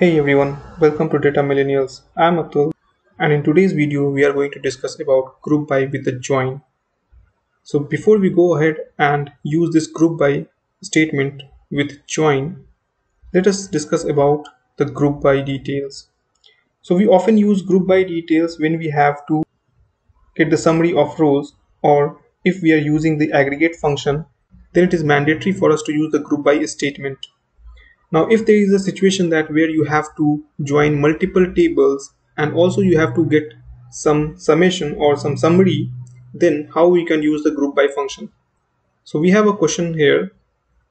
Hey everyone, welcome to Data Millennials. I'm Atul and in today's video we are going to discuss about group by with the join. So before we go ahead and use this group by statement with join, let us discuss about the group by details. So we often use group by details when we have to get the summary of rows or if we are using the aggregate function then it is mandatory for us to use the group by statement. Now if there is a situation that where you have to join multiple tables and also you have to get some summation or some summary then how we can use the group by function. So we have a question here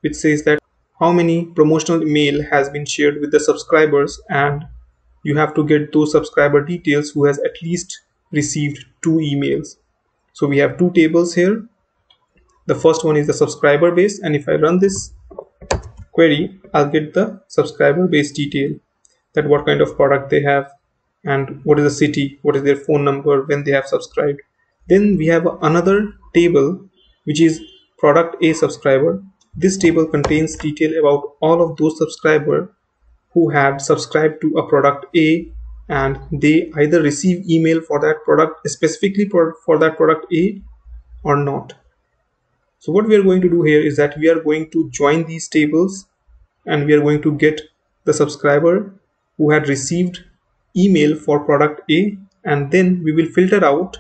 which says that how many promotional mail has been shared with the subscribers and you have to get those subscriber details who has at least received two emails. So we have two tables here. The first one is the subscriber base and if I run this query, I'll get the subscriber base detail that what kind of product they have and what is the city, what is their phone number, when they have subscribed. Then we have another table which is product A subscriber. This table contains detail about all of those subscriber who had subscribed to a product A and they either receive email for that product specifically for, for that product A or not. So what we are going to do here is that we are going to join these tables and we are going to get the subscriber who had received email for product A and then we will filter out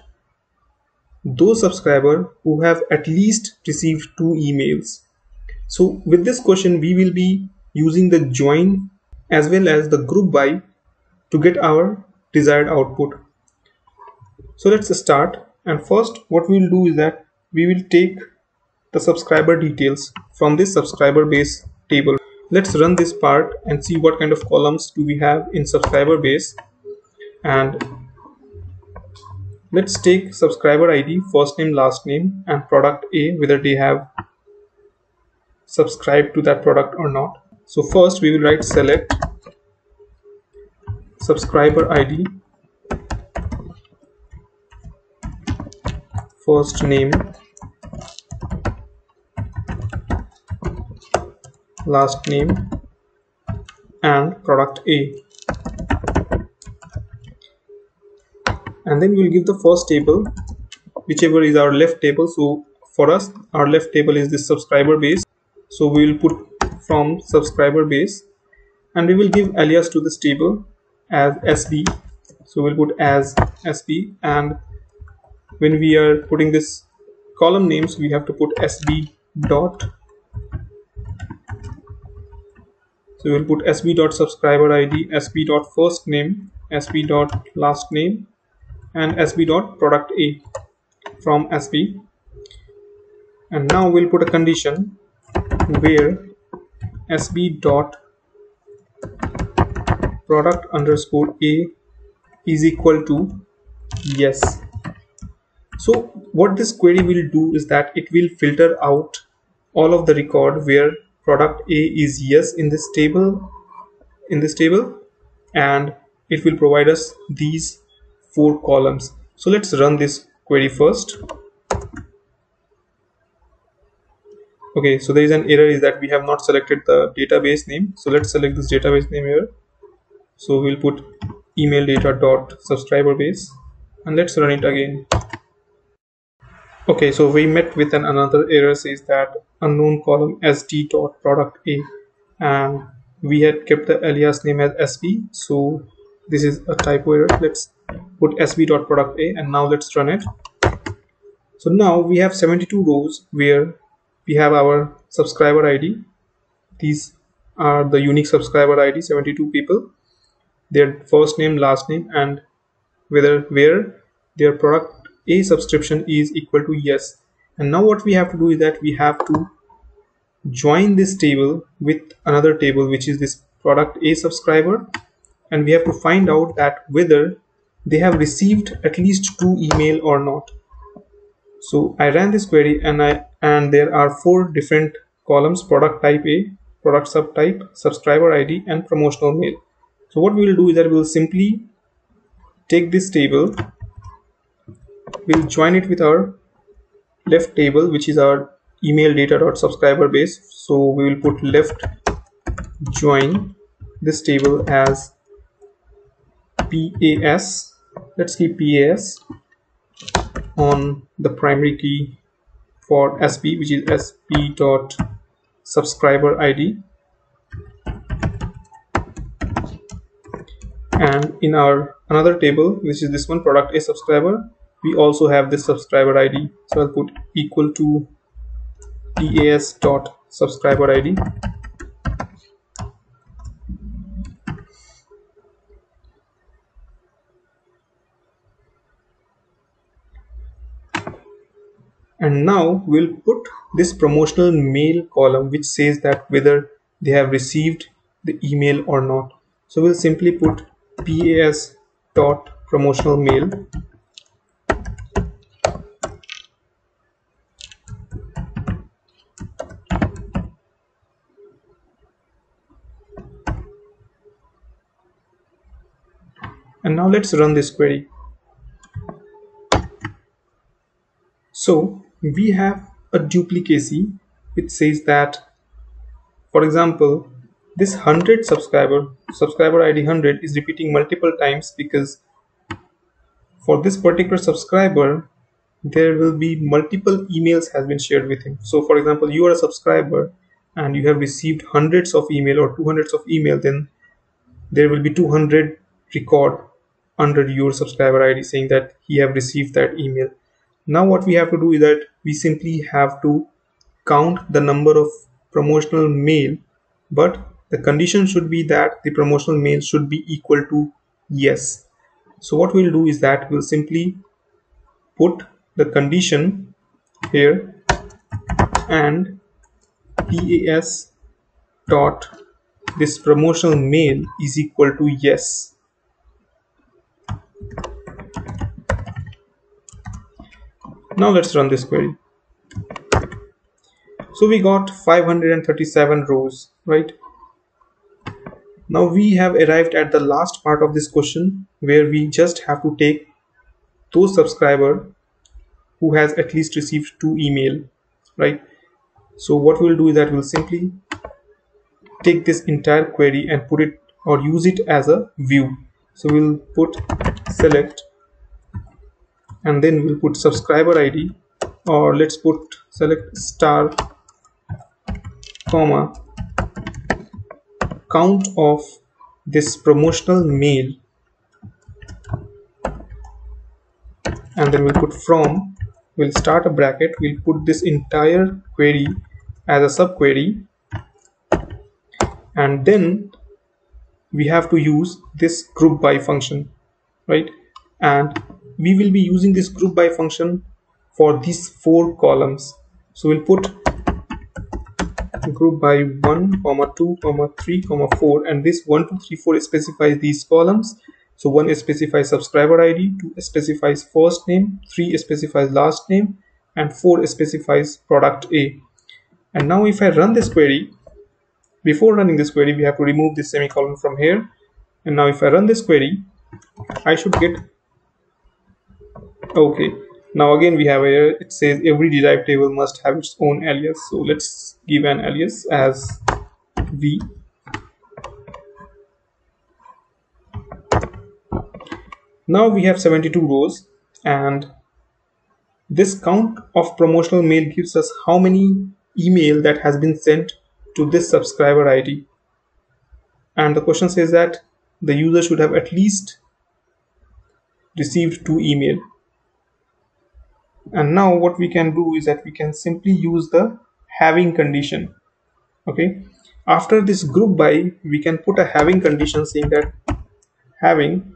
those subscriber who have at least received two emails. So with this question we will be using the join as well as the group by to get our desired output. So let's start and first what we will do is that we will take the subscriber details from this subscriber base table. Let's run this part and see what kind of columns do we have in subscriber base and let's take subscriber ID first name last name and product A whether they have subscribed to that product or not. So first we will write select subscriber ID first name last name and product A. And then we'll give the first table whichever is our left table. So for us our left table is this subscriber base. So we will put from subscriber base and we will give alias to this table as sb so we'll put as sb and when we are putting this column names we have to put sb dot so we'll put sb dot subscriber id sb dot first name sb dot last name and sb dot product a from sb and now we'll put a condition where sb dot product underscore a is equal to yes. So what this query will do is that it will filter out all of the record where product A is yes in this table in this table and it will provide us these four columns. So let's run this query first. Okay so there is an error is that we have not selected the database name. So let's select this database name here. So we'll put email data dot subscriber base and let's run it again okay so we met with an another error says that unknown column sd dot product a. And we had kept the alias name as sb so this is a typo error. Let's put sb dot product a and now let's run it. So now we have 72 rows where we have our subscriber id these are the unique subscriber id 72 people. Their first name last name and whether where their product a subscription is equal to yes. And now what we have to do is that we have to join this table with another table which is this product a subscriber. And we have to find out that whether they have received at least two email or not. So i ran this query and i and there are four different columns product type a product subtype subscriber id and promotional mail. So what we will do is that we will simply take this table we'll join it with our left table which is our email data dot subscriber base. So we will put left join this table as PAS let's keep PAS on the primary key for SP which is SP dot subscriber ID and in our another table which is this one product a subscriber we also have this subscriber ID so I'll put equal to PAS dot subscriber ID and now we'll put this promotional mail column which says that whether they have received the email or not. So we'll simply put pas dot promotional mail and now let's run this query. So we have a duplicacy which says that for example this 100 subscriber subscriber id 100 is repeating multiple times because for this particular subscriber there will be multiple emails has been shared with him. So for example you are a subscriber and you have received hundreds of email or 200s of email then there will be 200 record under your subscriber id saying that he have received that email. Now what we have to do is that we simply have to count the number of promotional mail but the condition should be that the promotional mail should be equal to yes. So what we'll do is that we'll simply put the condition here and pas dot this promotional mail is equal to yes now let's run this query. So we got 537 rows right? Now we have arrived at the last part of this question where we just have to take those subscriber who has at least received two email right? So what we'll do is that we'll simply take this entire query and put it or use it as a view. So we'll put select and then we'll put subscriber id or let's put select star comma count of this promotional mail. And then we'll put from we'll start a bracket we'll put this entire query as a subquery. And then we have to use this group by function right? And we will be using this group by function for these four columns. So we'll put group by 1 comma 2 comma 3 comma 4 and this 1 2 3 4 specifies these columns. So 1 specifies subscriber id 2 specifies first name 3 specifies last name and 4 specifies product a. And now if i run this query before running this query we have to remove this semicolon from here. And now if i run this query i should get okay. Now again we have here it says every derived table must have its own alias. So let's give an alias as v. Now we have 72 rows and this count of promotional mail gives us how many email that has been sent to this subscriber id and the question says that the user should have at least received two email and now what we can do is that we can simply use the having condition. Okay? After this group by we can put a having condition saying that having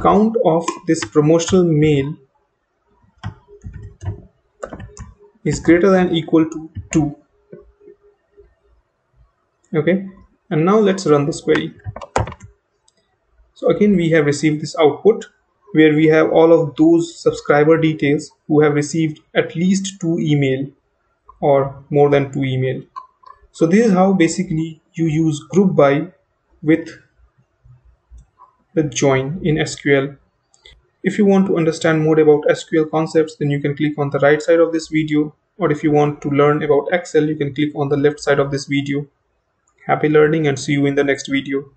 count of this promotional mail is greater than equal to 2 okay? And now let's run this query. So again we have received this output where we have all of those subscriber details who have received at least two email or more than two email. So this is how basically you use group by with the join in SQL. If you want to understand more about SQL concepts, then you can click on the right side of this video or if you want to learn about Excel, you can click on the left side of this video. Happy learning and see you in the next video.